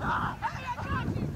No, you didn't.